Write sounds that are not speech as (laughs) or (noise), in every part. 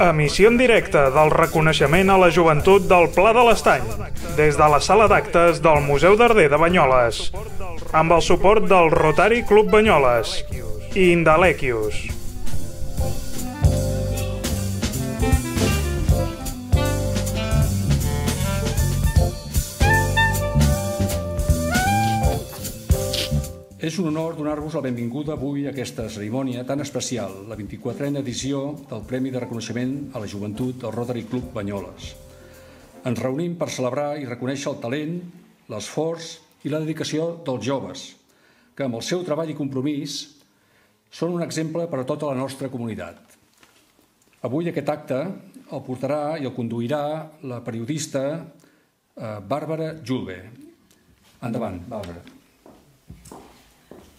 Emissió en directe del reconeixement a la joventut del Pla de l'Estany, des de la sala d'actes del Museu d'Arder de Banyoles, amb el suport del Rotary Club Banyoles i Indalequius. És un honor donar-vos la benvinguda avui a aquesta cerimònia tan especial, la 24a edició del Premi de Reconeixement a la Joventut del Rotary Club Banyoles. Ens reunim per celebrar i reconèixer el talent, l'esforç i la dedicació dels joves, que amb el seu treball i compromís són un exemple per a tota la nostra comunitat. Avui aquest acte el portarà i el conduirà la periodista eh, Bàrbara Julve. Endavant, Bàrbara.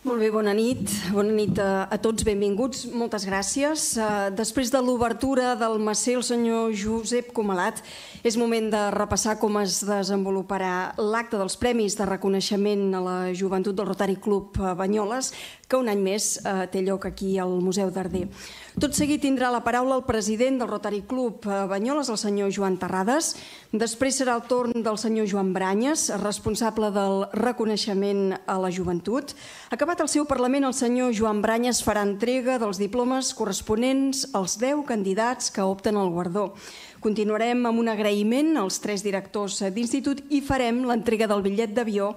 Molt bé, bona nit. Bona nit a, a tots, benvinguts. Moltes gràcies. Uh, després de l'obertura del Macer, el senyor Josep Comalat, és moment de repassar com es desenvoluparà l'acte dels Premis de reconeixement a la joventut del Rotary Club Banyoles, que un any més uh, té lloc aquí al Museu d'Arder. Tot seguit tindrà la paraula el president del Rotary Club Banyoles, el senyor Joan Terrades. Després serà el torn del senyor Joan Branyes, responsable del reconeixement a la joventut. Acabat el seu Parlament, el senyor Joan Branyes farà entrega dels diplomes corresponents als 10 candidats que opten al guardó. Continuarem amb un agraïment als tres directors d'institut i farem l'entrega del bitllet d'avió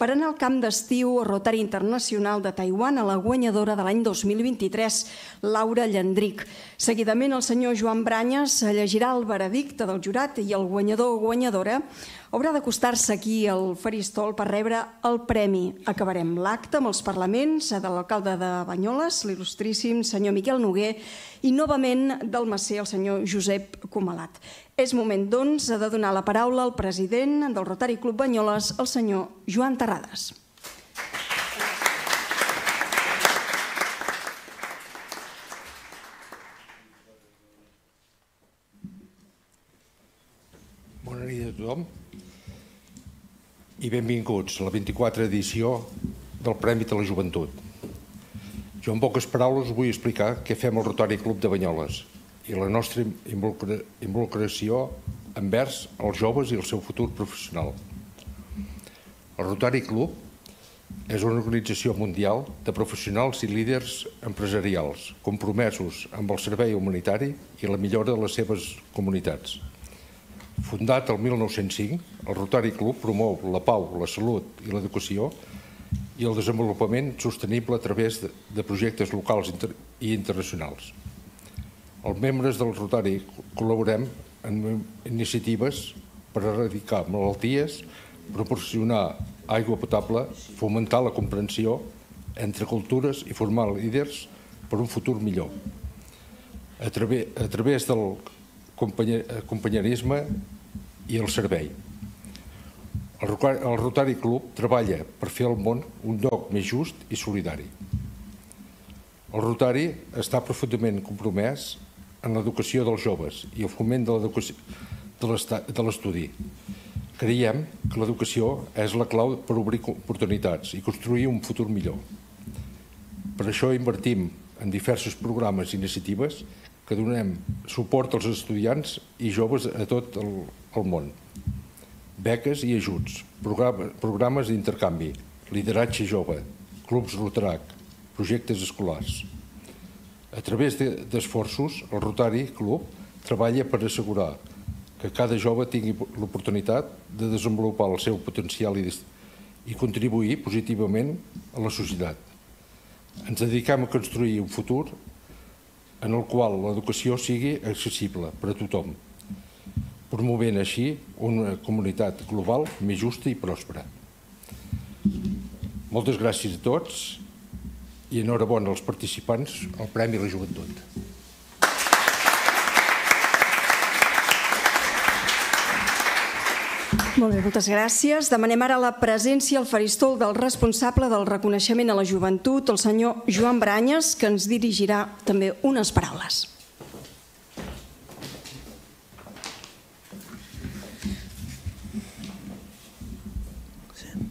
per anar al camp d'estiu Rotary Internacional de Taiwan a la guanyadora de l'any 2023, Laura Llandric. Seguidament, el senyor Joan Branyes llegirà el veredicte del jurat i el guanyador o guanyadora haurà d'acostar-se aquí al faristol per rebre el premi. Acabarem l'acte amb els parlaments de l'alcalde de Banyoles, l'il·lustríssim senyor Miquel Noguer, i novament del Macer, el senyor Josep Comalat. És moment, doncs, de donar la paraula al president del Rotary Club Banyoles, el senyor Joan Terrades. Bona nit a tothom i benvinguts a la 24 edició del Premi de la Joventut. Jo en poques paraules vull explicar què fem al Rotary Club de Banyoles i la nostra involucració envers els joves i el seu futur professional. El Rotary Club és una organització mundial de professionals i líders empresarials compromesos amb el servei humanitari i la millora de les seves comunitats. Fundat el 1905, el Rotary Club promou la pau, la salut i l'educació i el desenvolupament sostenible a través de, projectes locals i internacionals. Els membres del Rotary col·laborem en iniciatives per erradicar malalties, proporcionar aigua potable, fomentar la comprensió entre cultures i formar líders per un futur millor. A través del companyerisme i el servei. El Rotary Club treballa per fer el món un lloc més just i solidari. El Rotary està profundament compromès en l'educació dels joves i el foment de l'estudi. Creiem que l'educació és la clau per obrir oportunitats i construir un futur millor. Per això invertim en diversos programes i iniciatives que donem suport als estudiants i joves a tot el, el món. Beques i ajuts, programes d'intercanvi, lideratge jove, clubs Rotarac, projectes escolars. A través d'esforços, de, el Rotary Club treballa per assegurar que cada jove tingui l'oportunitat de desenvolupar el seu potencial i, i contribuir positivament a la societat. Ens dediquem a construir un futur en el qual l'educació sigui accessible per a tothom, promovent així una comunitat global més justa i pròspera. Moltes gràcies a tots i enhorabona als participants al Premi a la Joventut. Molt bé, moltes gràcies. Demanem ara la presència al faristol del responsable del reconeixement a la joventut, el senyor Joan Branyes, que ens dirigirà també unes paraules.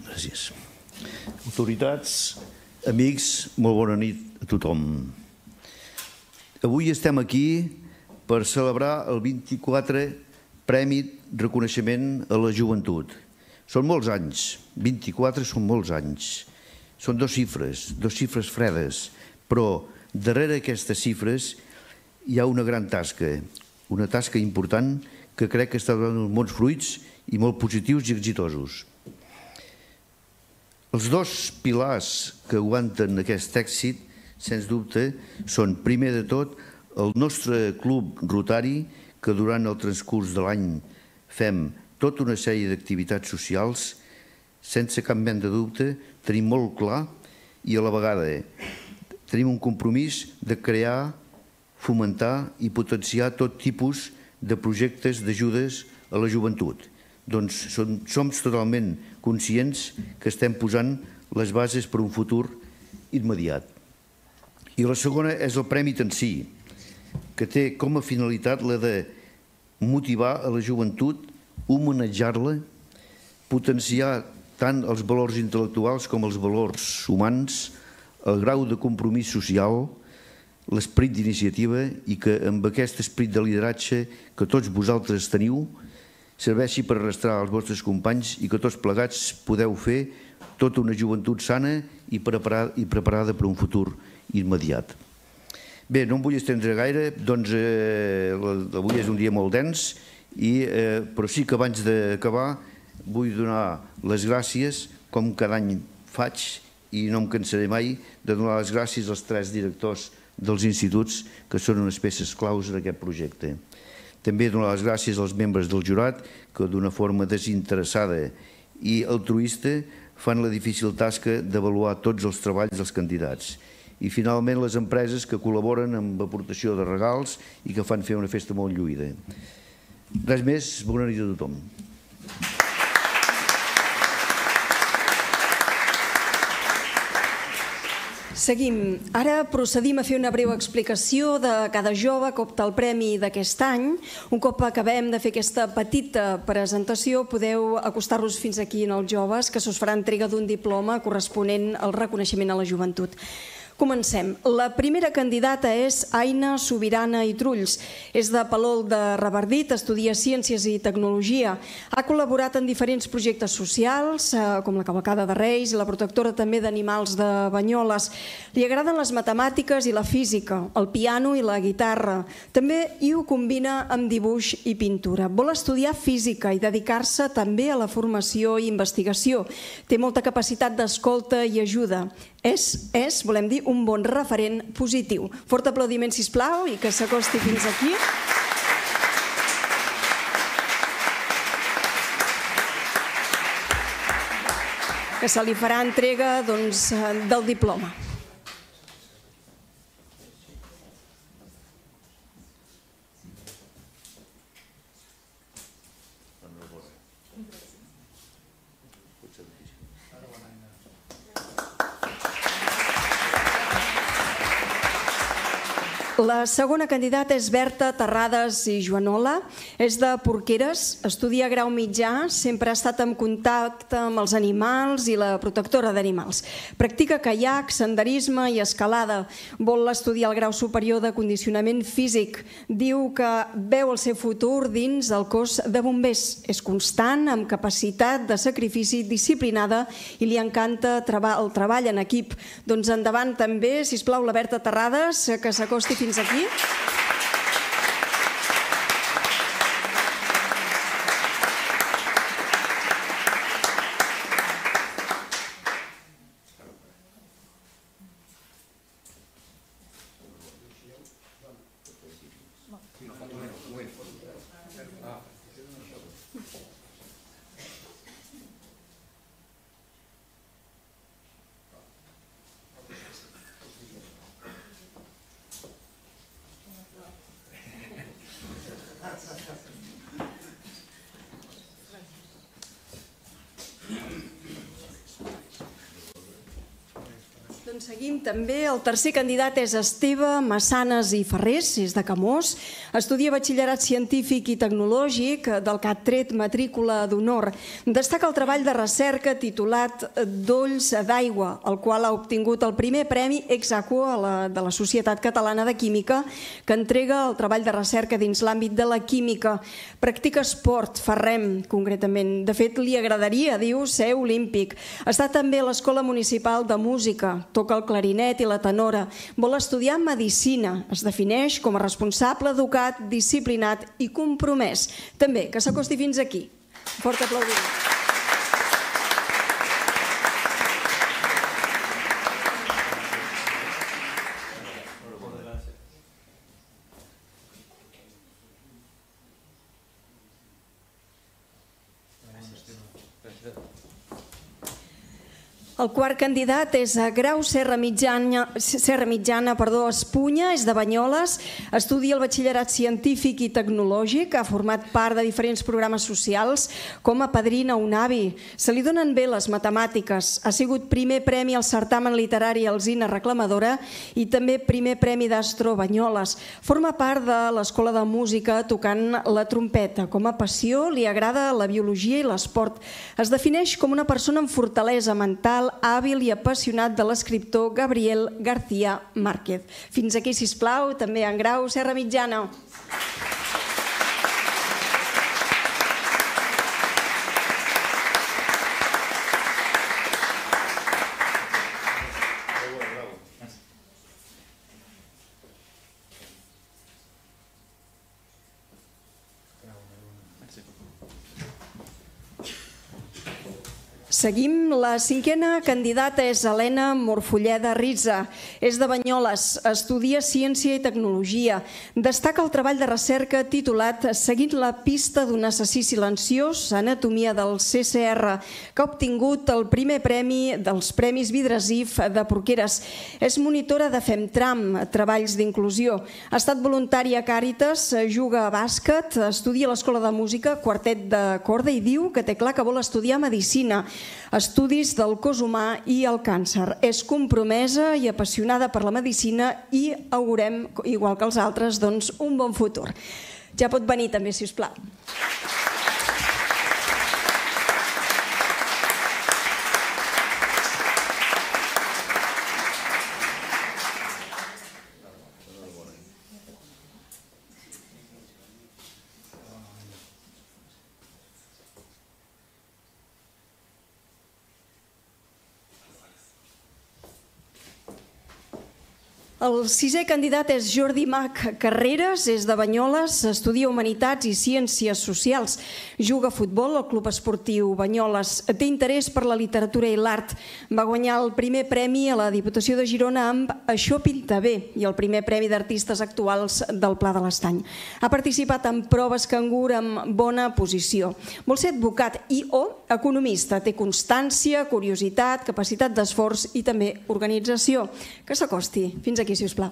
Gràcies. Autoritats, amics, molt bona nit a tothom. Avui estem aquí per celebrar el 24 Premi Reconeixement a la Joventut. Són molts anys, 24 són molts anys. Són dos xifres, dos xifres fredes, però darrere aquestes xifres hi ha una gran tasca, una tasca important que crec que està donant molts fruits i molt positius i exitosos. Els dos pilars que aguanten aquest èxit, sens dubte, són, primer de tot, el nostre club rotari, que durant el transcurs de l'any fem tota una sèrie d'activitats socials, sense cap mena de dubte, tenim molt clar i a la vegada tenim un compromís de crear, fomentar i potenciar tot tipus de projectes d'ajudes a la joventut. Doncs som, som totalment conscients que estem posant les bases per un futur immediat. I la segona és el Premi en si, que té com a finalitat la de motivar a la joventut, homenatjar-la, potenciar tant els valors intel·lectuals com els valors humans, el grau de compromís social, l'esperit d'iniciativa i que amb aquest esperit de lideratge que tots vosaltres teniu serveixi per arrastrar els vostres companys i que tots plegats podeu fer tota una joventut sana i preparada, i preparada per un futur immediat. Bé, no em vull estendre gaire, doncs eh, avui és un dia molt dens, i, eh, però sí que abans d'acabar vull donar les gràcies, com cada any faig, i no em cansaré mai de donar les gràcies als tres directors dels instituts que són unes peces claus en aquest projecte. També donar les gràcies als membres del jurat que d'una forma desinteressada i altruista fan la difícil tasca d'avaluar tots els treballs dels candidats. I finalment les empreses que col·laboren amb aportació de regals i que fan fer una festa molt lluïda. Res més, bona nit a tothom. Seguim. Ara procedim a fer una breu explicació de cada jove que opta el premi d'aquest any. Un cop acabem de fer aquesta petita presentació, podeu acostar-vos fins aquí en els joves, que s'us farà entrega d'un diploma corresponent al reconeixement a la joventut. Comencem. La primera candidata és Aina Sobirana i Trulls. És de Palol de Revardit, estudia Ciències i Tecnologia. Ha col·laborat en diferents projectes socials, eh, com la Cavalcada de Reis la protectora també d'animals de Banyoles. Li agraden les matemàtiques i la física, el piano i la guitarra. També hi ho combina amb dibuix i pintura. Vol estudiar física i dedicar-se també a la formació i investigació. Té molta capacitat d'escolta i ajuda. És, és, volem dir, un bon referent positiu. Fort aplaudiment, si plau, i que s'acosti fins aquí. que se li farà entrega doncs, del diploma. La segona candidata és Berta Terrades i Joanola. És de Porqueres, estudia grau mitjà, sempre ha estat en contacte amb els animals i la protectora d'animals. Practica caiac, senderisme i escalada. Vol estudiar el grau superior de condicionament físic. Diu que veu el seu futur dins el cos de bombers. És constant, amb capacitat de sacrifici, disciplinada i li encanta el treball en equip. Doncs endavant també, si plau, la Berta Terrades, que s'acosti fins fins El tercer candidat és Esteve Massanes i Ferrés, és de Camós. Estudia batxillerat científic i tecnològic del CAT-TRET matrícula d'honor. Destaca el treball de recerca titulat Dolls d'aigua, el qual ha obtingut el primer premi ex de la Societat Catalana de Química, que entrega el treball de recerca dins l'àmbit de la química. Practica esport, fa rem, concretament. De fet, li agradaria, diu, ser olímpic. Està també a l'Escola Municipal de Música toca el clarinet i la tenora, vol estudiar Medicina, es defineix com a responsable, educat, disciplinat i compromès. També, que s'acosti fins aquí. Fort aplaudiment. El quart candidat és a Grau Serra Mitjana, Serra Mitjana perdó, Espunya, és de Banyoles, estudia el batxillerat científic i tecnològic, ha format part de diferents programes socials, com a padrina un avi. Se li donen bé les matemàtiques, ha sigut primer premi al certamen literari Alzina Reclamadora i també primer premi d'Astro Banyoles. Forma part de l'Escola de Música tocant la trompeta. Com a passió li agrada la biologia i l'esport. Es defineix com una persona amb fortalesa mental, hàbil i apassionat de l'escriptor Gabriel García Márquez. Fins aquí, si plau, també en grau Serra Mitjana. Seguim. La cinquena candidata és Helena Morfolleda Riza. És de Banyoles, estudia Ciència i Tecnologia. Destaca el treball de recerca titulat Seguint la pista d'un assassí silenciós, Anatomia del CCR, que ha obtingut el primer premi dels Premis Vidresif de Porqueres. És monitora de FemTram, treballs d'inclusió. Ha estat voluntària a Càritas, juga a bàsquet, estudia a l'Escola de Música, quartet de corda i diu que té clar que vol estudiar Medicina estudis del cos humà i el càncer. És compromesa i apassionada per la medicina i augurem, igual que els altres, doncs, un bon futur. Ja pot venir també, si us plau. El sisè candidat és Jordi Mac Carreras, és de Banyoles, estudia Humanitats i Ciències Socials. Juga a futbol al Club Esportiu Banyoles. Té interès per la literatura i l'art. Va guanyar el primer premi a la Diputació de Girona amb Això pinta bé i el primer premi d'artistes actuals del Pla de l'Estany. Ha participat en proves cangur amb bona posició. Vol ser advocat i o economista. Té constància, curiositat, capacitat d'esforç i també organització. Que s'acosti. Fins aquí si us plau.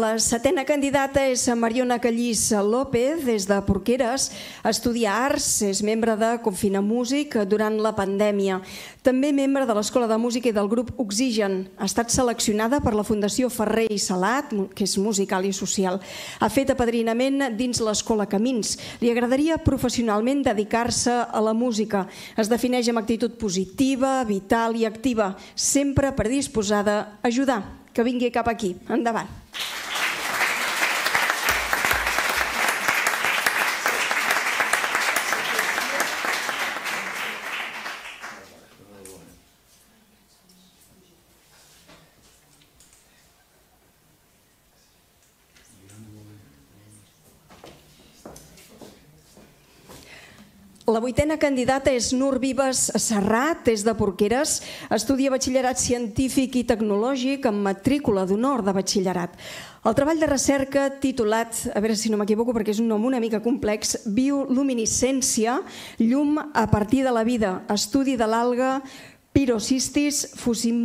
La setena candidata és Mariona Callís López, des de Porqueres. Estudia arts, és membre de Confina Músic durant la pandèmia. També membre de l'Escola de Música i del grup Oxigen. Ha estat seleccionada per la Fundació Ferrer i Salat, que és musical i social. Ha fet apadrinament dins l'Escola Camins. Li agradaria professionalment dedicar-se a la música. Es defineix amb actitud positiva, vital i activa, sempre predisposada a ajudar. Que vingui cap aquí. Endavant. La vuitena candidata és Nur Vives Serrat, és de Porqueres, estudia batxillerat científic i tecnològic amb matrícula d'honor de batxillerat. El treball de recerca titulat, a veure si no m'equivoco perquè és un nom una mica complex, Bioluminescència, llum a partir de la vida, estudi de l'alga Pyrocistis fusim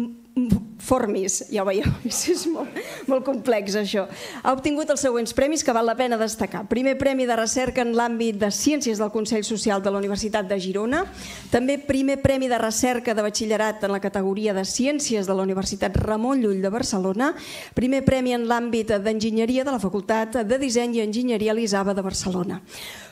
Formis, ja ho veieu, (laughs) és molt, molt complex això. Ha obtingut els següents premis que val la pena destacar. Primer premi de recerca en l'àmbit de Ciències del Consell Social de la Universitat de Girona, també primer premi de recerca de batxillerat en la categoria de Ciències de la Universitat Ramon Llull de Barcelona, primer premi en l'àmbit d'Enginyeria de la Facultat de Disseny i Enginyeria Elisava de Barcelona.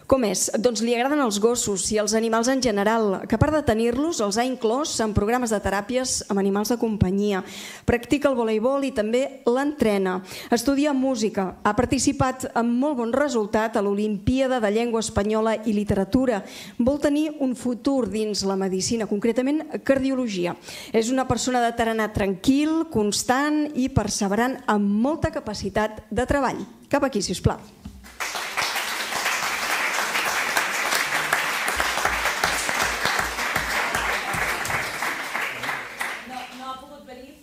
Com és? Doncs li agraden els gossos i els animals en general, que a part de tenir-los els ha inclòs en programes de teràpies amb animals de companyia. Practica el voleibol i també l'entrena. Estudia música. Ha participat amb molt bon resultat a l'Olimpíada de Llengua Espanyola i Literatura. Vol tenir un futur dins la medicina, concretament cardiologia. És una persona de tarannà tranquil, constant i perseverant amb molta capacitat de treball. Cap aquí,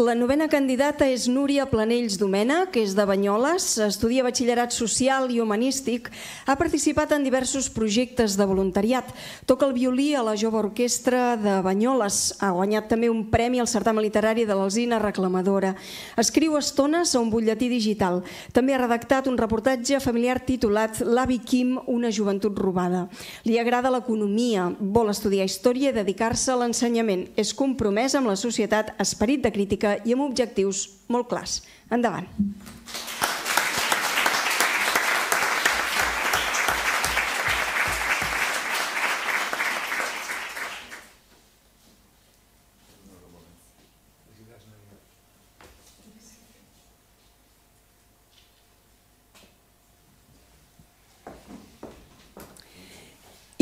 La novena candidata és Núria Planells Domena, que és de Banyoles, estudia batxillerat social i humanístic, ha participat en diversos projectes de voluntariat. Toca el violí a la jove orquestra de Banyoles, ha guanyat també un premi al certamen literari de l'Alzina Reclamadora. Escriu estones a un butlletí digital. També ha redactat un reportatge familiar titulat L'avi Quim, una joventut robada. Li agrada l'economia, vol estudiar història i dedicar-se a l'ensenyament. És compromès amb la societat, esperit de crítica i amb objectius molt clars. Endavant.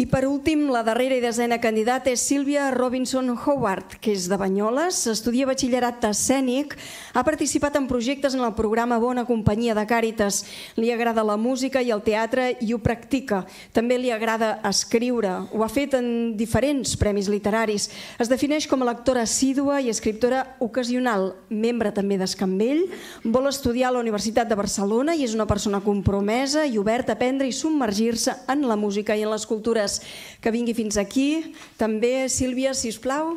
Per últim, la darrera i desena candidata és Sílvia Robinson Howard, que és de Banyoles, estudia batxillerat escènic, ha participat en projectes en el programa Bona Companyia de Càritas, li agrada la música i el teatre i ho practica. També li agrada escriure, ho ha fet en diferents premis literaris. Es defineix com a lectora assídua i escriptora ocasional, membre també d'Escambell, vol estudiar a la Universitat de Barcelona i és una persona compromesa i oberta a aprendre i submergir-se en la música i en les cultures que vingui fins aquí. També, Sílvia, si us plau,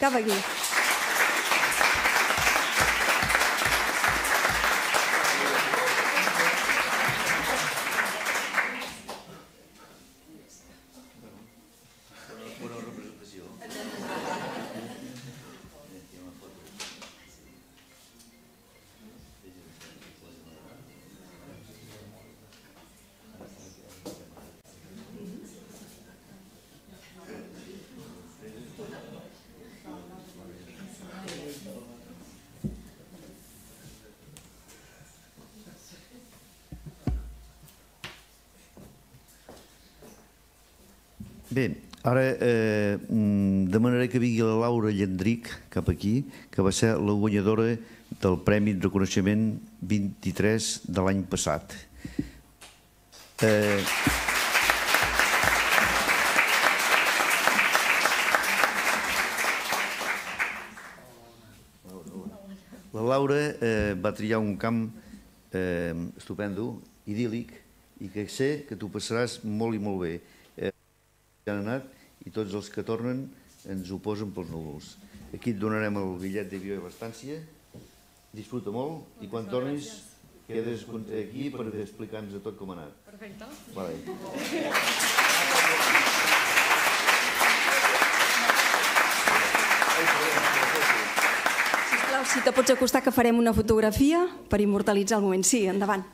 cap aquí. Bé, ara eh, demanaré que vingui la Laura Llendric cap aquí, que va ser la guanyadora del Premi de Reconeixement 23 de l'any passat. Eh, la Laura eh, va triar un camp eh, estupendo, idíl·lic, i que sé que t'ho passaràs molt i molt bé han anat i tots els que tornen ens ho posen pels núvols. Aquí et donarem el bitllet d'avió i l'estància, disfruta molt i quan tornis quedes aquí per explicar-nos tot com ha anat. Perfecte. Vale. Sisplau, si te pots acostar que farem una fotografia per immortalitzar el moment. Sí, endavant.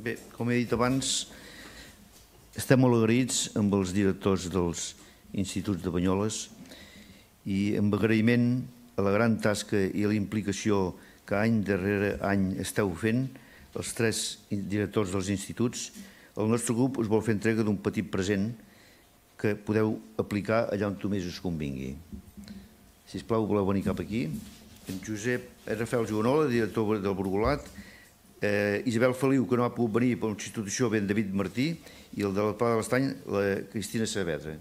Bé, com he dit abans, estem molt agraïts amb els directors dels instituts de Banyoles i amb agraïment a la gran tasca i a la implicació que any darrere any esteu fent, els tres directors dels instituts, el nostre grup us vol fer entrega d'un petit present que podeu aplicar allà on més us convingui. Si us plau, voleu venir cap aquí. En Josep Rafael Joanola, director del Burgolat, eh, Isabel Feliu, que no ha pogut venir per una institució ben David Martí, i el de la Pla de l'Estany, la Cristina Saavedra.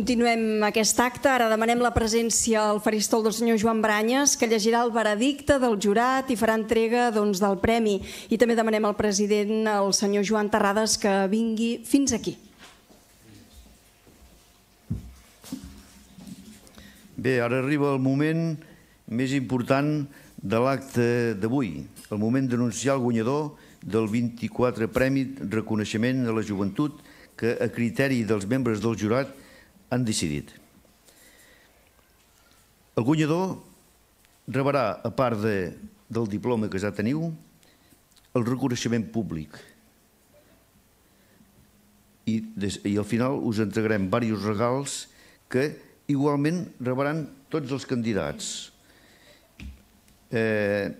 Continuem aquest acte. Ara demanem la presència al faristol del senyor Joan Branyes, que llegirà el veredicte del jurat i farà entrega doncs, del premi. I també demanem al president, el senyor Joan Terrades, que vingui fins aquí. Bé, ara arriba el moment més important de l'acte d'avui, el moment d'anunciar el guanyador del 24 Premi Reconeixement a la Joventut que, a criteri dels membres del jurat, han decidit. El guanyador rebrà, a part de, del diploma que ja teniu, el reconeixement públic. I, I al final us entregarem diversos regals que igualment rebran tots els candidats. Eh,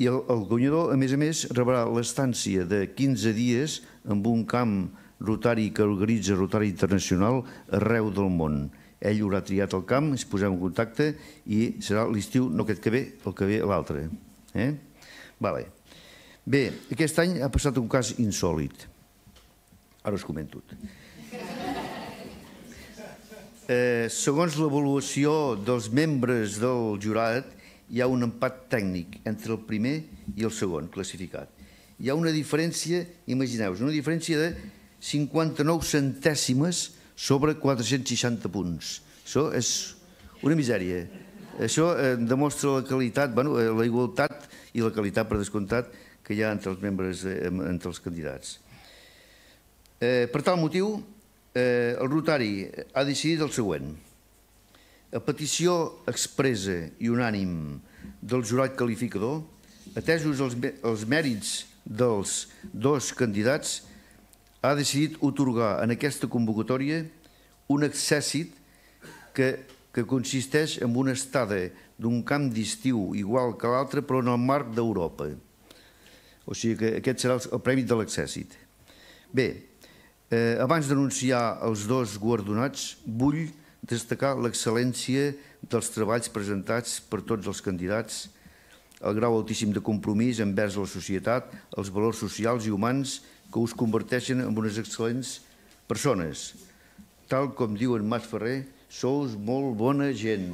I el, el guanyador, a més a més, rebrà l'estància de 15 dies amb un camp rotari que organitza Rotari Internacional arreu del món. Ell haurà triat el camp, es posem en contacte i serà l'estiu, no aquest que ve, el que ve l'altre. Eh? Bé, aquest any ha passat un cas insòlid. Ara us comento tot. Eh, segons l'avaluació dels membres del jurat, hi ha un empat tècnic entre el primer i el segon classificat. Hi ha una diferència, imagineu-vos, una diferència de 59 centèsimes sobre 460 punts. Això és una misèria. Això eh, demostra la qualitat, bueno, eh, la igualtat i la qualitat, per descomptat, que hi ha entre els membres, eh, entre els candidats. Eh, per tal motiu, eh, el Rotari ha decidit el següent. A petició expressa i unànim del jurat qualificador, atesos els, els mèrits dels dos candidats, ha decidit otorgar en aquesta convocatòria un accèssit que, que consisteix en una estada d'un camp d'estiu igual que l'altre, però en el marc d'Europa. O sigui que aquest serà el, premi de l'accèssit. Bé, eh, abans d'anunciar els dos guardonats, vull destacar l'excel·lència dels treballs presentats per tots els candidats, el grau altíssim de compromís envers la societat, els valors socials i humans que us converteixen en unes excel·lents persones. Tal com diu en Mas Ferrer, sous molt bona gent.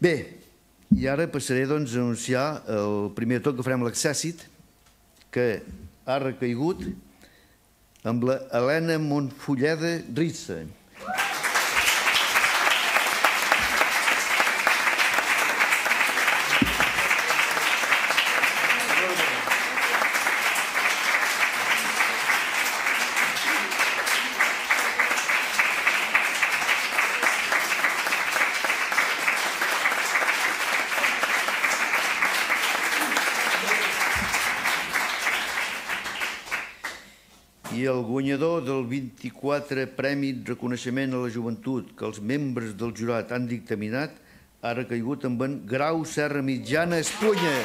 Bé, i ara passaré doncs, a anunciar el primer tot que farem l'accèssit, que ha recaigut amb la Helena Montfulleda Rissa el guanyador del 24 Premi Reconeixement a la Joventut que els membres del jurat han dictaminat ha recaigut en Grau Serra Mitjana Espunya.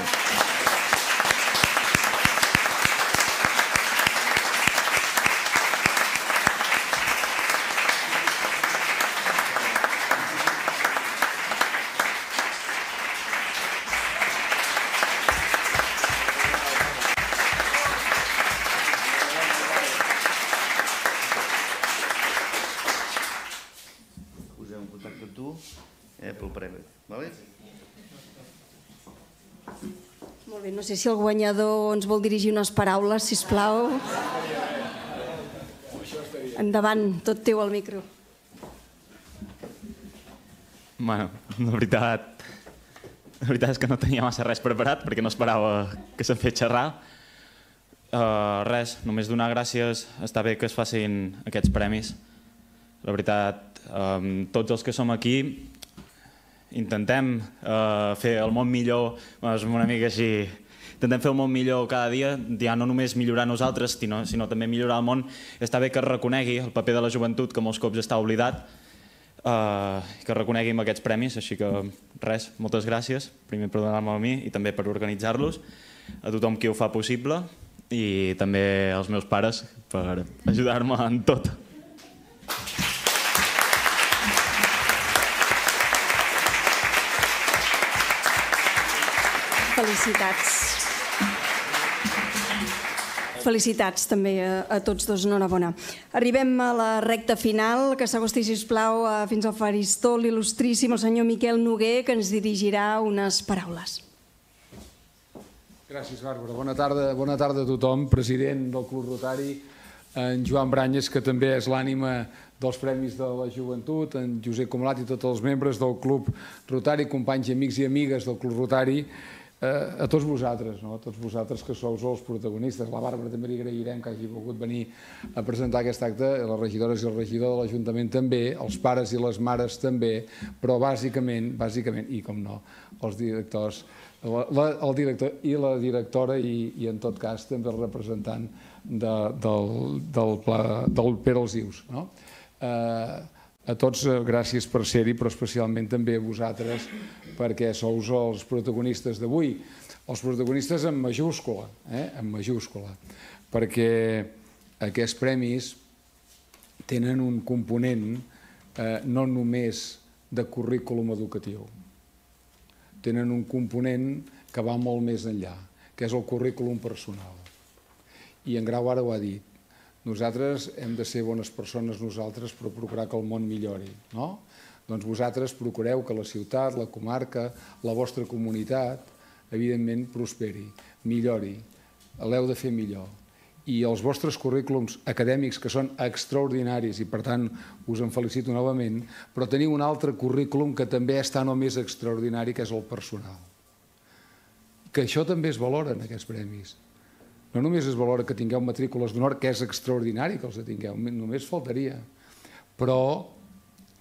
Posem en contacte amb tu eh, pel premi. Vale? Molt bé, no sé si el guanyador ens vol dirigir unes paraules, si us plau. Endavant, tot teu el micro. Bueno, la veritat, la veritat és que no tenia massa res preparat perquè no esperava que se'm fes xerrar. Uh, res, només donar gràcies. Està bé que es facin aquests premis. La veritat, um, tots els que som aquí intentem uh, fer el món millor, és una mica així, intentem fer el món millor cada dia, ja no només millorar nosaltres, sinó, sinó també millorar el món. Està bé que es reconegui el paper de la joventut, que molts cops està oblidat, uh, que reconeguin aquests premis, així que res, moltes gràcies, primer per donar-me a mi i també per organitzar-los, a tothom qui ho fa possible i també als meus pares per ajudar-me en tot. Felicitats. Felicitats també a, a tots dos, enhorabona. Arribem a la recta final, que s'agosti, sisplau, a, fins al faristol il·lustríssim, el senyor Miquel Noguer, que ens dirigirà unes paraules. Gràcies, Bàrbara. Bona tarda, bona tarda a tothom. President del Club Rotari, en Joan Branyes, que també és l'ànima dels Premis de la Joventut, en Josep Comalat i tots els membres del Club Rotari, companys i amics i amigues del Club Rotari, a tots vosaltres, no? a tots vosaltres que sou els protagonistes. La Bàrbara també li agrairem que hagi volgut venir a presentar aquest acte, les regidores i el regidor de l'Ajuntament també, els pares i les mares també, però bàsicament, bàsicament i com no, els directors, la, la, el director i la directora i, i en tot cas també el representant de, del, del, pla, del Pere Ius. No? Eh, a tots eh, gràcies per ser-hi, però especialment també a vosaltres perquè sous els protagonistes d'avui. Els protagonistes en majúscula, eh? en majúscula, perquè aquests premis tenen un component eh, no només de currículum educatiu, tenen un component que va molt més enllà, que és el currículum personal. I en Grau ara ho ha dit, nosaltres hem de ser bones persones nosaltres per procurar que el món millori, no? Doncs vosaltres procureu que la ciutat, la comarca, la vostra comunitat, evidentment, prosperi, millori, l'heu de fer millor. I els vostres currículums acadèmics, que són extraordinaris, i per tant us en felicito novament, però teniu un altre currículum que també està només extraordinari, que és el personal. Que això també es valora en aquests premis. No només es valora que tingueu matrícules d'honor, que és extraordinari que els tingueu, només faltaria. Però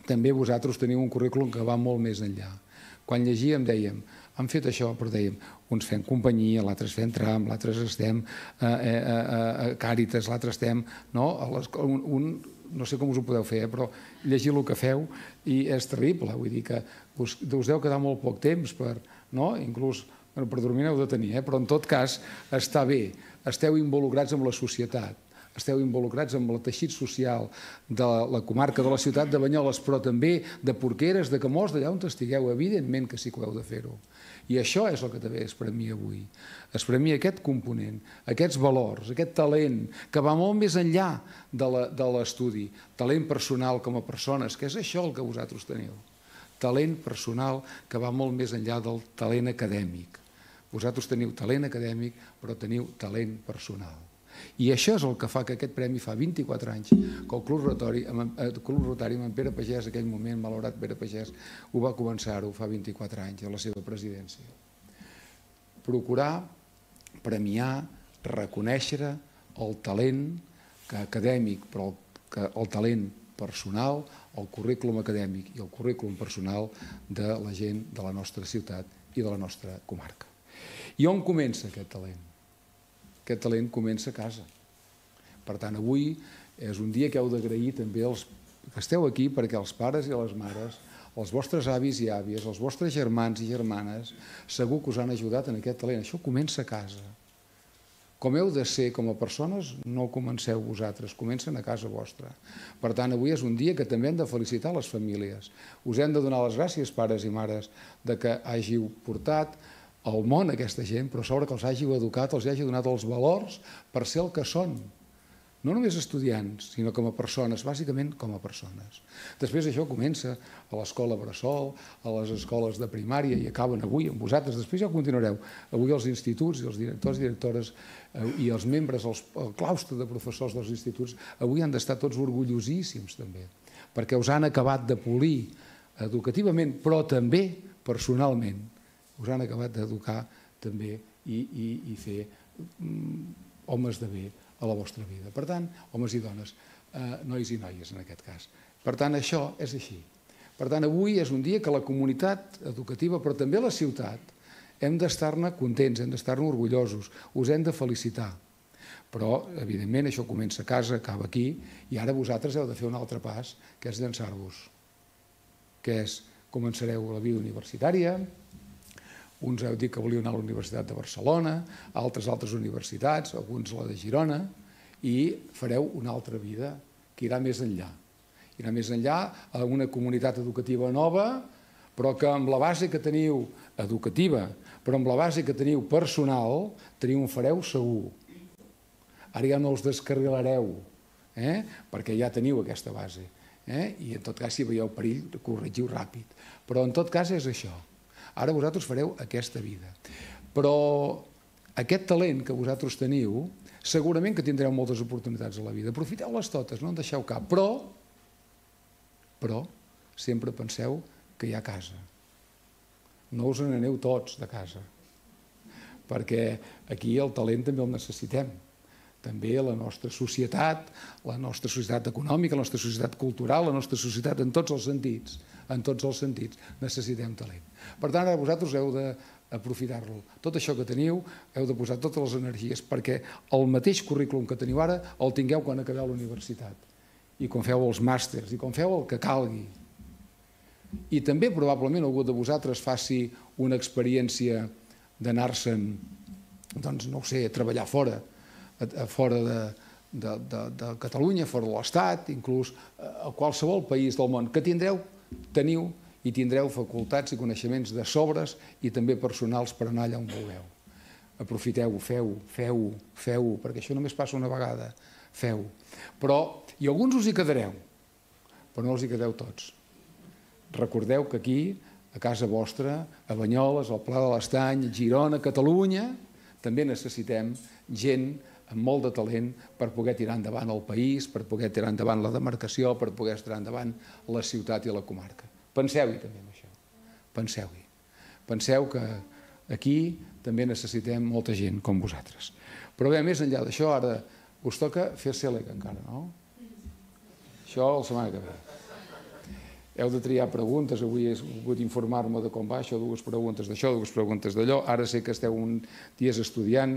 també vosaltres teniu un currículum que va molt més enllà. Quan llegíem dèiem, han fet això, però dèiem, uns fem companyia, l'altres fem tram, l'altres estem a, a, a, a Càritas, l'altre estem... No? Un, un, no sé com us ho podeu fer, eh, però llegir el que feu i és terrible, vull dir que us, us deu quedar molt poc temps per, no? inclús bueno, per dormir heu de tenir, eh? però en tot cas està bé, esteu involucrats amb la societat, esteu involucrats amb el teixit social de la comarca de la ciutat de Banyoles, però també de Porqueres, de Camós, d'allà on estigueu, evidentment que sí que heu de fer-ho. I això és el que també es premia avui. Es premia aquest component, aquests valors, aquest talent, que va molt més enllà de l'estudi, talent personal com a persones, que és això el que vosaltres teniu. Talent personal que va molt més enllà del talent acadèmic. Vosaltres teniu talent acadèmic, però teniu talent personal. I això és el que fa que aquest premi fa 24 anys que el Club Rotari, el Club Rotari amb en Pere Pagès, aquell moment, malaurat Pere Pagès, ho va començar-ho fa 24 anys, a la seva presidència. Procurar, premiar, reconèixer el talent acadèmic, però el, que el talent personal, el currículum acadèmic i el currículum personal de la gent de la nostra ciutat i de la nostra comarca. I on comença aquest talent? Aquest talent comença a casa. Per tant, avui és un dia que heu d'agrair també els que esteu aquí perquè els pares i les mares, els vostres avis i àvies, els vostres germans i germanes, segur que us han ajudat en aquest talent. Això comença a casa. Com heu de ser com a persones, no comenceu vosaltres, comencen a casa vostra. Per tant, avui és un dia que també hem de felicitar les famílies. Us hem de donar les gràcies, pares i mares, de que hàgiu portat al món aquesta gent, però sobre que els hàgiu educat, els hagi donat els valors per ser el que són. no només estudiants, sinó com a persones, bàsicament com a persones. Després això comença a l'escola Bressol, a les escoles de primària i acaben avui amb vosaltres, després ja continuareu. Avui els instituts i els directors i directores eh, i els membres, els, el claustre de professors dels instituts, avui han d'estar tots orgullosíssims també, perquè us han acabat de polir educativament, però també personalment. Us han acabat d'educar també i, i, i fer mm, homes de bé a la vostra vida. Per tant, homes i dones, eh, nois i noies en aquest cas. Per tant, això és així. Per tant, avui és un dia que la comunitat educativa, però també la ciutat, hem d'estar-ne contents, hem d'estar-ne orgullosos, us hem de felicitar. Però, evidentment, això comença a casa, acaba aquí, i ara vosaltres heu de fer un altre pas, que és llançar-vos. Que és, començareu la vida universitària, uns heu dit que volíeu anar a la Universitat de Barcelona, altres altres universitats, alguns la de Girona, i fareu una altra vida que irà més enllà. Irà més enllà a una comunitat educativa nova, però que amb la base que teniu educativa, però amb la base que teniu personal, triomfareu segur. Ara ja no els descarrilareu, eh? perquè ja teniu aquesta base. Eh? I en tot cas, si veieu perill, corregiu ràpid. Però en tot cas és això. Ara vosaltres fareu aquesta vida. Però aquest talent que vosaltres teniu, segurament que tindreu moltes oportunitats a la vida. Aprofiteu-les totes, no en deixeu cap. Però, però, sempre penseu que hi ha casa. No us n'aneu tots de casa. Perquè aquí el talent també el necessitem també la nostra societat, la nostra societat econòmica, la nostra societat cultural, la nostra societat en tots els sentits, en tots els sentits, necessitem talent. Per tant, ara vosaltres heu d'aprofitar-lo. Tot això que teniu, heu de posar totes les energies perquè el mateix currículum que teniu ara el tingueu quan acabeu la universitat i quan feu els màsters i quan feu el que calgui. I també probablement algú de vosaltres faci una experiència d'anar-se'n, doncs no ho sé, a treballar fora, a fora de, de, de, de Catalunya, fora de l'Estat, inclús a qualsevol país del món, que tindreu, teniu i tindreu facultats i coneixements de sobres i també personals per anar allà on vulgueu. Aprofiteu-ho, feu-ho, feu-ho, feu-ho, perquè això només passa una vegada, feu. Però, i alguns us hi quedareu, però no els hi quedeu tots. Recordeu que aquí, a casa vostra, a Banyoles, al Pla de l'Estany, Girona, Catalunya, també necessitem gent amb molt de talent per poder tirar endavant el país, per poder tirar endavant la demarcació, per poder tirar endavant la ciutat i la comarca. Penseu-hi també en això. Penseu-hi. Penseu que aquí també necessitem molta gent com vosaltres. Però bé, més enllà d'això, ara us toca fer SELEC encara, no? Això la setmana que ve heu de triar preguntes, avui he volgut informar-me de com va això, dues preguntes d'això, dues preguntes d'allò, ara sé que esteu un dies estudiant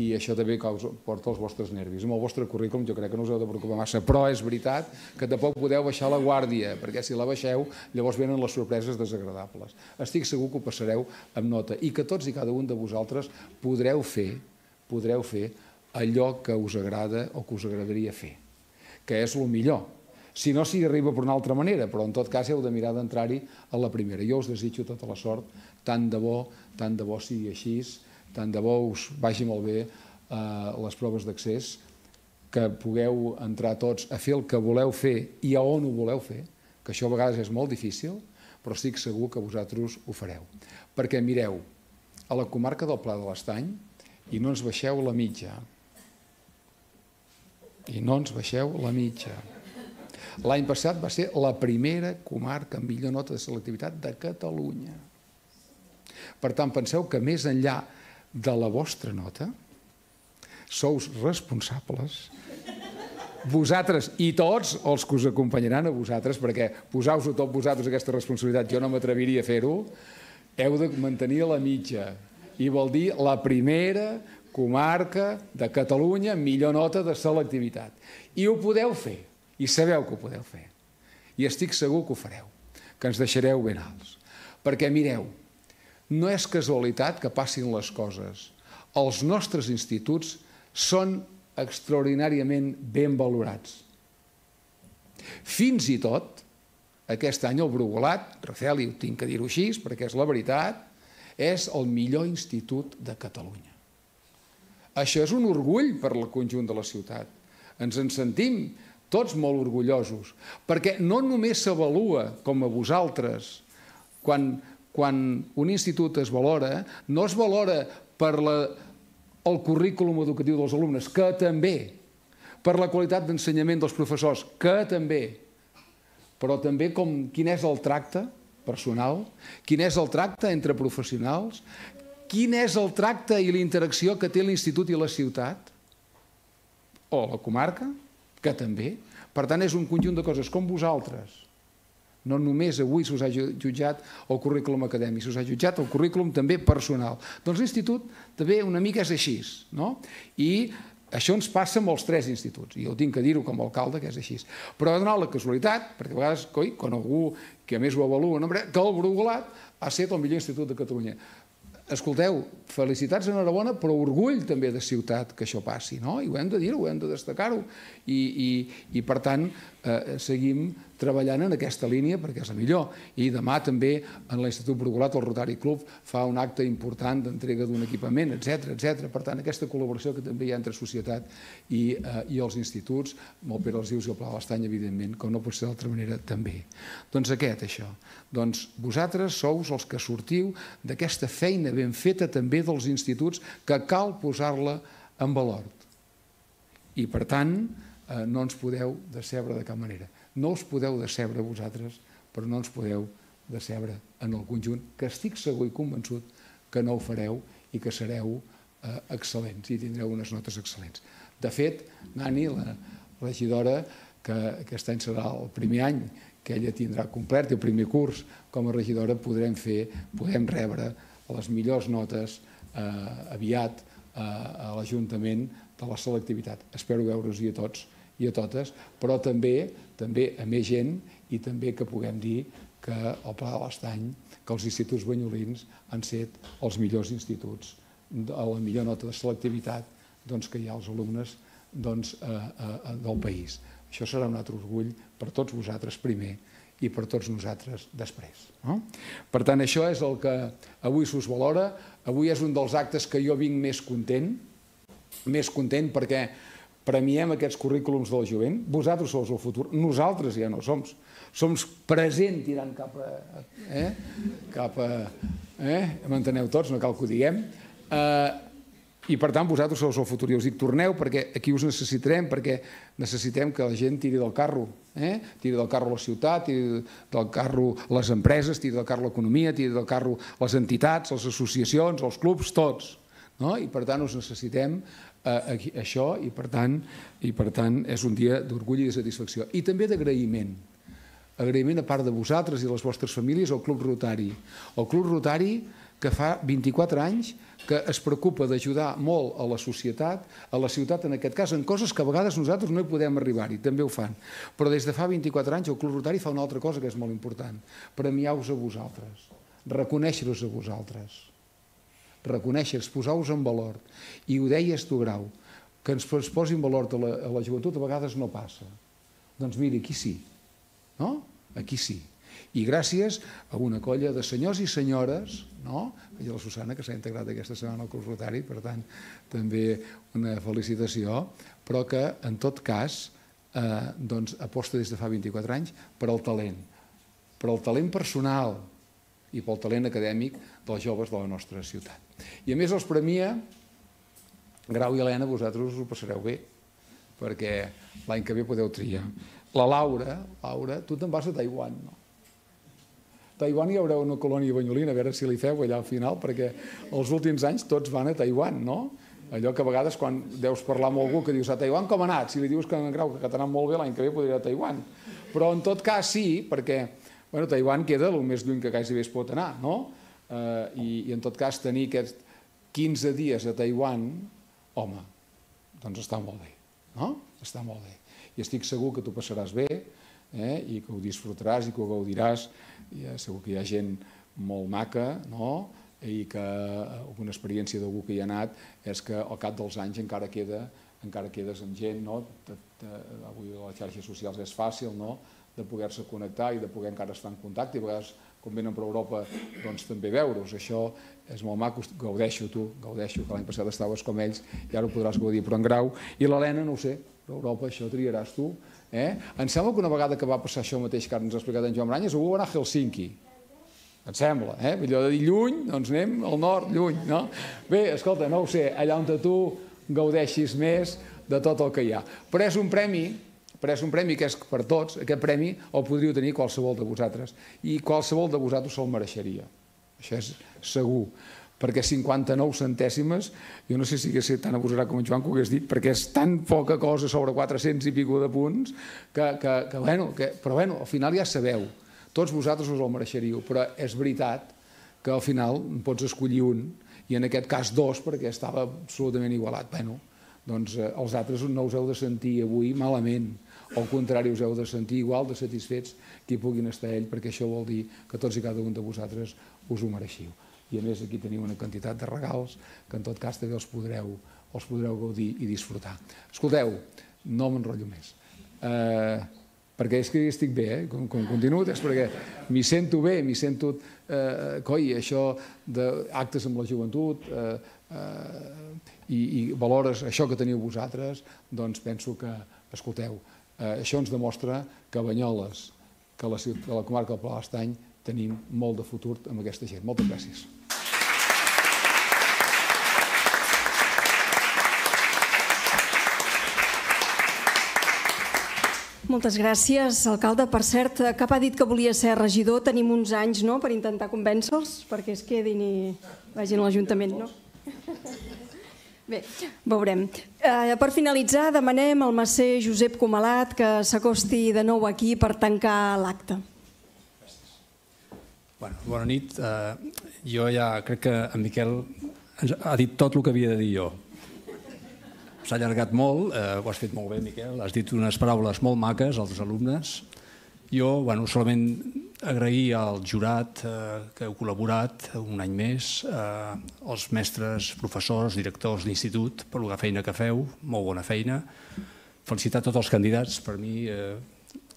i això també porta els vostres nervis. Amb el vostre currículum jo crec que no us heu de preocupar massa, però és veritat que tampoc podeu baixar la guàrdia, perquè si la baixeu llavors venen les sorpreses desagradables. Estic segur que ho passareu amb nota i que tots i cada un de vosaltres podreu fer, podreu fer allò que us agrada o que us agradaria fer, que és el millor, si no s'hi arriba per una altra manera, però en tot cas heu de mirar d'entrar-hi a la primera. Jo us desitjo tota la sort, tant de bo, tant de bo sigui així, tant de bo us vagi molt bé eh, les proves d'accés, que pugueu entrar tots a fer el que voleu fer i a on ho voleu fer, que això a vegades és molt difícil, però estic segur que vosaltres ho fareu. Perquè mireu, a la comarca del Pla de l'Estany, i no ens baixeu la mitja, i no ens baixeu la mitja, L'any passat va ser la primera comarca amb millor nota de selectivitat de Catalunya. Per tant, penseu que més enllà de la vostra nota, sous responsables vosaltres i tots els que us acompanyaran a vosaltres, perquè posau-vos tot vosaltres aquesta responsabilitat, jo no m'atreviria a fer-ho, heu de mantenir la mitja. I vol dir la primera comarca de Catalunya millor nota de selectivitat. I ho podeu fer i sabeu que ho podeu fer. I estic segur que ho fareu, que ens deixareu ben alts. Perquè mireu, no és casualitat que passin les coses. Els nostres instituts són extraordinàriament ben valorats. Fins i tot, aquest any el Brugolat, Rafel, i ho tinc que dir-ho així, perquè és la veritat, és el millor institut de Catalunya. Això és un orgull per al conjunt de la ciutat. ens en sentim tots molt orgullosos, perquè no només s'avalua com a vosaltres, quan, quan un institut es valora, no es valora per la, el currículum educatiu dels alumnes, que també, per la qualitat d'ensenyament dels professors, que també, però també com quin és el tracte personal, quin és el tracte entre professionals, quin és el tracte i la interacció que té l'institut i la ciutat, o la comarca, que també. Per tant, és un conjunt de coses com vosaltres. No només avui s'us ha jutjat el currículum acadèmic, s'us ha jutjat el currículum també personal. Doncs l'institut també una mica és així, no? I això ens passa amb els tres instituts, i jo tinc que dir-ho com a alcalde, que és així. Però ha donat la casualitat, perquè a vegades, coi, quan algú que a més ho avalua, que el Brugolat ha estat el millor institut de Catalunya escolteu, felicitats, enhorabona, però orgull també de ciutat que això passi, no? I ho hem de dir-ho, ho hem de destacar-ho. I, i, I, per tant, eh, seguim treballant en aquesta línia perquè és la millor. I demà també en l'Institut Brugolat el Rotary Club fa un acte important d'entrega d'un equipament, etc etc. Per tant, aquesta col·laboració que també hi ha entre societat i, eh, i els instituts, amb el Pere Dius i el Pla de l'Estany, evidentment, com no pot ser d'altra manera, també. Doncs aquest, això. Doncs vosaltres sous els que sortiu d'aquesta feina ben feta també dels instituts que cal posar-la en valor. I, per tant, eh, no ens podeu decebre de cap manera. No us podeu decebre vosaltres, però no ens podeu decebre en el conjunt, que estic segur i convençut que no ho fareu i que sereu eh, excel·lents i tindreu unes notes excel·lents. De fet, Nani, la regidora, que aquest any serà el primer any que ella tindrà complert el primer curs com a regidora, podrem fer, podem rebre les millors notes eh, aviat eh, a l'Ajuntament de la selectivitat. Espero veure-us-hi a tots i a totes, però també també a més gent i també que puguem dir que el Pla de l'Estany, que els instituts banyolins han set els millors instituts, a la millor nota de selectivitat doncs, que hi ha als alumnes doncs, del país. Això serà un altre orgull per tots vosaltres primer i per tots nosaltres després. No? Per tant, això és el que avui s'us valora. Avui és un dels actes que jo vinc més content, més content perquè premiem aquests currículums del jovent, vosaltres sou el futur, nosaltres ja no som. Som present tirant cap a... Eh? Cap a eh? M'enteneu tots, no cal que ho diguem. Eh, I per tant vosaltres sou el futur. I us dic, torneu perquè aquí us necessitarem, perquè necessitem que la gent tiri del carro. Eh? Tiri del carro la ciutat, tiri del carro les empreses, tiri del carro l'economia, tiri del carro les entitats, les associacions, els clubs, tots. No? I per tant us necessitem això i per, tant, i per tant és un dia d'orgull i de satisfacció. I també d'agraïment. Agraïment a part de vosaltres i les vostres famílies al Club Rotari. El Club Rotari que fa 24 anys que es preocupa d'ajudar molt a la societat, a la ciutat en aquest cas, en coses que a vegades nosaltres no hi podem arribar-hi, també ho fan. Però des de fa 24 anys el Club Rotari fa una altra cosa que és molt important, premiar-vos a vosaltres, reconèixer-vos a vosaltres reconèixer, posar-vos en valor. I ho deies tu, Grau, que ens posi en valor a la, a la joventut a vegades no passa. Doncs mira, aquí sí. No? Aquí sí. I gràcies a una colla de senyors i senyores, no? i a la Susana, que s'ha integrat aquesta setmana al Club Rotari, per tant, també una felicitació, però que, en tot cas, eh, doncs, aposta des de fa 24 anys per al talent, per al talent personal i pel talent acadèmic dels joves de la nostra ciutat. I a més els premia, Grau i Helena, vosaltres us ho passareu bé, perquè l'any que ve podeu triar. La Laura, Laura, tu te'n vas a Taiwan, no? Taiwan hi haurà una colònia banyolina, a veure si li feu allà al final, perquè els últims anys tots van a Taiwan, no? Allò que a vegades quan deus parlar amb algú que dius a Taiwan com ha anat? Si li dius que en Grau que t'ha anat molt bé, l'any que ve podria a Taiwan. Però en tot cas sí, perquè bueno, Taiwan queda el més lluny que quasi bé es pot anar, no? eh, i, i en tot cas tenir aquests 15 dies a Taiwan, home, doncs està molt bé, no? Està molt bé. I estic segur que tu passaràs bé eh, i que ho disfrutaràs i que ho gaudiràs. I eh, segur que hi ha gent molt maca, no? i que alguna experiència d'algú que hi ha anat és que al cap dels anys encara queda encara quedes amb gent, no? Avui a les xarxes socials és fàcil, no? De poder-se connectar i de poder encara estar en contacte i a vegades com venen per Europa, doncs també veure-us. Això és molt maco, gaudeixo tu, gaudeixo, que l'any passat estaves com ells i ara ho podràs gaudir, però en grau. I l'Helena, no ho sé, per Europa, això triaràs tu. Eh? Em sembla que una vegada que va passar això mateix que ara ens ha explicat en Joan Branyes, algú va anar a Helsinki. Em sembla, eh? Millor de dir lluny, doncs anem al nord, lluny, no? Bé, escolta, no ho sé, allà on tu gaudeixis més de tot el que hi ha. Però és un premi però és un premi que és per tots, aquest premi el podríeu tenir qualsevol de vosaltres. I qualsevol de vosaltres se'l mereixeria, això és segur. Perquè 59 centèsimes, jo no sé si hagués estat tan abusarat com en Joan que ho hagués dit, perquè és tan poca cosa sobre 400 i pico de punts, que, que, que, bueno, que, però bueno, al final ja sabeu, tots vosaltres us el mereixeríeu, però és veritat que al final pots escollir un, i en aquest cas dos, perquè estava absolutament igualat. Bueno, doncs eh, els altres no us heu de sentir avui malament, al contrari us heu de sentir igual de satisfets que hi puguin estar ell, perquè això vol dir que tots i cada un de vosaltres us ho mereixiu i a més aquí teniu una quantitat de regals que en tot cas també els podreu, els podreu gaudir i disfrutar. Escolteu, no m'enrotllo més. Eh, perquè és que estic bé, eh? com, com continuo, és perquè m'hi sento bé, m'hi sento, eh, coi, això d'actes amb la joventut, eh, eh, i, i valores això que teniu vosaltres, doncs penso que, escolteu, eh, això ens demostra que Banyoles, que la, que la comarca del Pla d'Estany, tenim molt de futur amb aquesta gent. Moltes gràcies. Moltes gràcies, alcalde. Per cert, cap ha dit que volia ser regidor. Tenim uns anys no, per intentar convèncer-los perquè es quedin i vagin a l'Ajuntament. No? Bé, veurem. Eh, per finalitzar, demanem al macer Josep Comalat que s'acosti de nou aquí per tancar l'acte. Bueno, bona nit. Eh, jo ja crec que en Miquel ha dit tot el que havia de dir jo s'ha allargat molt, eh, ho has fet molt bé, Miquel, has dit unes paraules molt maques als alumnes. Jo, bueno, solament agrair al jurat eh, que heu col·laborat un any més, eh, als mestres, professors, directors d'institut per la feina que feu, molt bona feina. Felicitar tots els candidats, per mi, eh,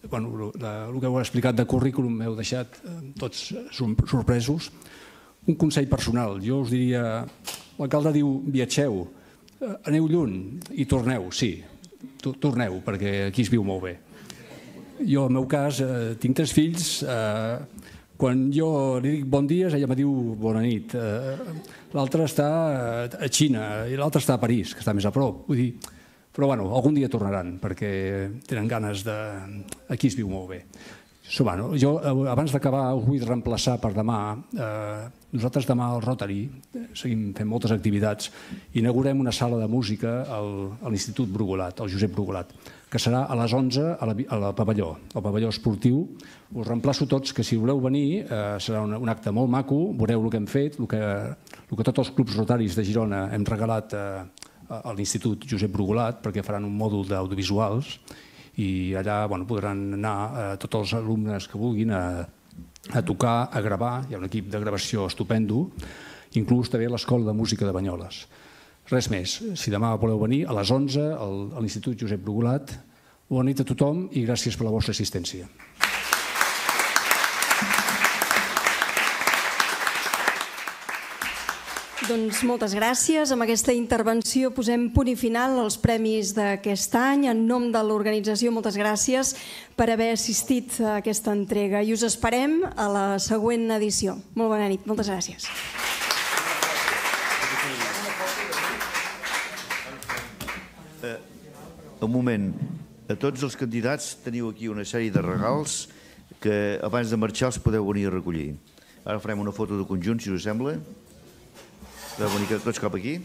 bueno, el que heu explicat de currículum m'heu deixat eh, tots sorpresos. Un consell personal, jo us diria, l'alcalde diu viatgeu, Eh, aneu lluny i torneu, sí, torneu, perquè aquí es viu molt bé. Jo, en el meu cas, eh, tinc tres fills, eh, quan jo li dic bon dia, ella me diu bona nit. Eh, l'altre està a Xina i l'altre està a París, que està més a prop. Vull dir, però bueno, algun dia tornaran, perquè tenen ganes de... Aquí es viu molt bé. Bueno, jo, eh, abans d'acabar, us vull reemplaçar per demà. Eh, nosaltres demà al Rotary seguim fent moltes activitats. Inaugurem una sala de música al, a l'Institut Brugolat, al Josep Brugolat, que serà a les 11 a la, pavelló, al pavelló esportiu. Us reemplaço tots que si voleu venir eh, serà un, acte molt maco, veureu el que hem fet, el que, que tots els clubs rotaris de Girona hem regalat eh, a l'Institut Josep Brugolat perquè faran un mòdul d'audiovisuals i allà bueno, podran anar eh, tots els alumnes que vulguin a, a tocar, a gravar, hi ha un equip de gravació estupendo, inclús també l'Escola de Música de Banyoles. Res més, si demà voleu venir a les 11 a l'Institut Josep Brugulat, bona nit a tothom i gràcies per la vostra assistència. Doncs moltes gràcies. Amb aquesta intervenció posem punt i final als premis d'aquest any. En nom de l'organització, moltes gràcies per haver assistit a aquesta entrega i us esperem a la següent edició. Molt bona nit. Moltes gràcies. Un moment. A tots els candidats teniu aquí una sèrie de regals que abans de marxar els podeu venir a recollir. Ara farem una foto de conjunt, si us sembla. Podeu venir tots cap aquí.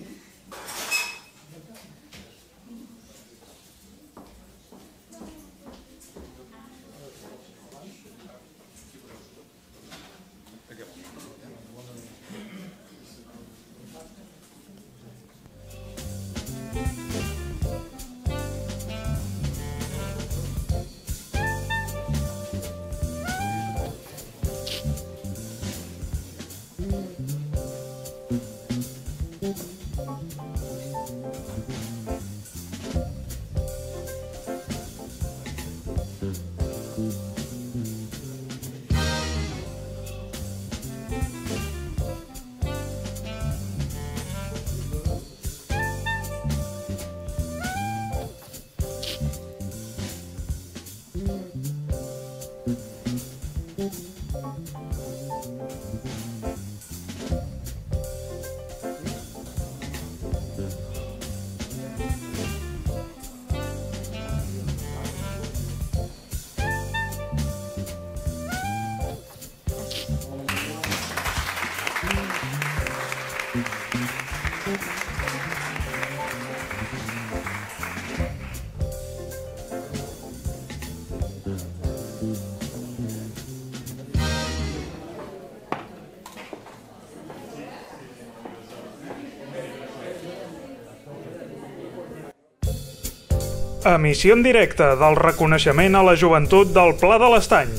Emissió en directe del reconeixement a la joventut del Pla de l'Estany,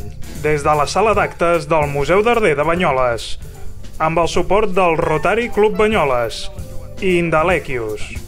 des de la sala d'actes del Museu d'Arder de Banyoles, amb el suport del Rotary Club Banyoles i Indalequius.